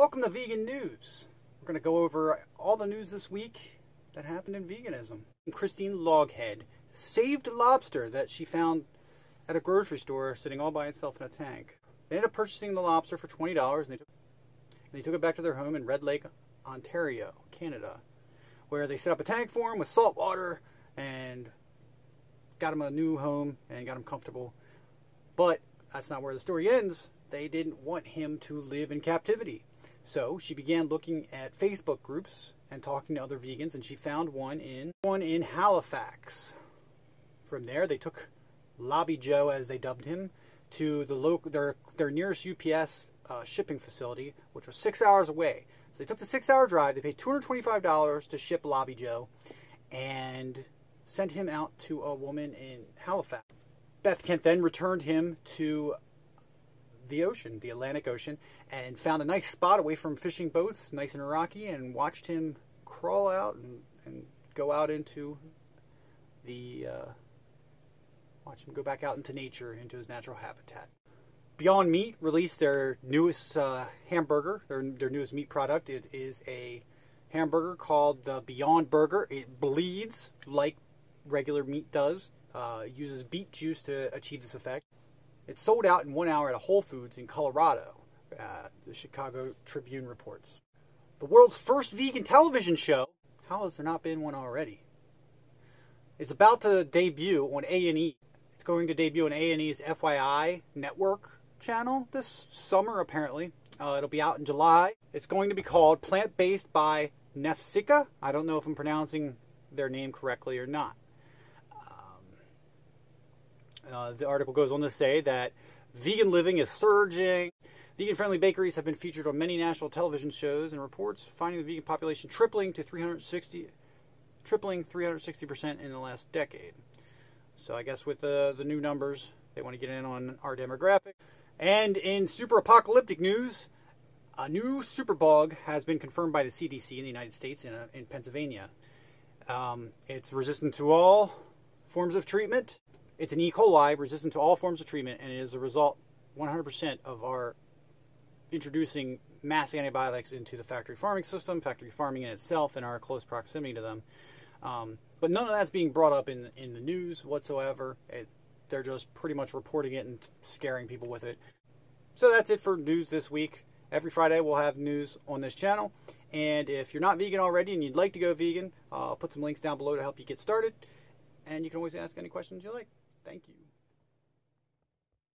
Welcome to Vegan News. We're going to go over all the news this week that happened in veganism. Christine Loghead saved a lobster that she found at a grocery store sitting all by itself in a tank. They ended up purchasing the lobster for $20 and they took, and they took it back to their home in Red Lake, Ontario, Canada, where they set up a tank for him with salt water and got him a new home and got him comfortable. But that's not where the story ends. They didn't want him to live in captivity. So she began looking at Facebook groups and talking to other vegans, and she found one in one in Halifax. From there, they took Lobby Joe, as they dubbed him, to the local their their nearest UPS uh, shipping facility, which was six hours away. So they took the six-hour drive. They paid two hundred twenty-five dollars to ship Lobby Joe, and sent him out to a woman in Halifax. Beth Kent then returned him to the ocean, the Atlantic Ocean, and found a nice spot away from fishing boats, nice and rocky, and watched him crawl out and, and go out into the. Uh, watch him go back out into nature, into his natural habitat. Beyond Meat released their newest uh, hamburger, their, their newest meat product. It is a hamburger called the Beyond Burger. It bleeds like regular meat does. Uh, uses beet juice to achieve this effect. It sold out in one hour at a Whole Foods in Colorado, uh, the Chicago Tribune reports. The world's first vegan television show, how has there not been one already, is about to debut on A&E. It's going to debut on A&E's FYI network channel this summer, apparently. Uh, it'll be out in July. It's going to be called Plant Based by Nafsika. I don't know if I'm pronouncing their name correctly or not. Uh, the article goes on to say that vegan living is surging. Vegan friendly bakeries have been featured on many national television shows and reports finding the vegan population tripling to 360 tripling 360% in the last decade. So I guess with the the new numbers, they want to get in on our demographic. And in super apocalyptic news, a new superbug has been confirmed by the CDC in the United States in, uh, in Pennsylvania. Um, it's resistant to all forms of treatment. It's an E. coli resistant to all forms of treatment, and it is a result 100% of our introducing mass antibiotics into the factory farming system, factory farming in itself, and our close proximity to them. Um, but none of that's being brought up in in the news whatsoever. It, they're just pretty much reporting it and scaring people with it. So that's it for news this week. Every Friday we'll have news on this channel. And if you're not vegan already and you'd like to go vegan, I'll put some links down below to help you get started. And you can always ask any questions you like. Thank you.